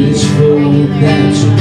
It's full of natural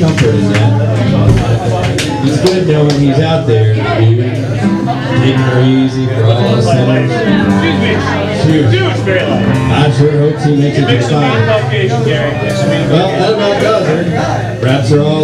comfort in that. he's good knowing he's out there, making her easy for all of us. Uh, I sure hope he makes it to five. Well, that about does it. Wraps are all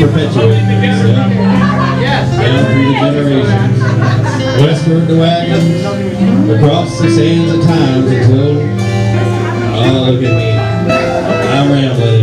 perpetuating itself down through the generations. Westward the wagons, across the sands of times until, oh look at me, I'm rambling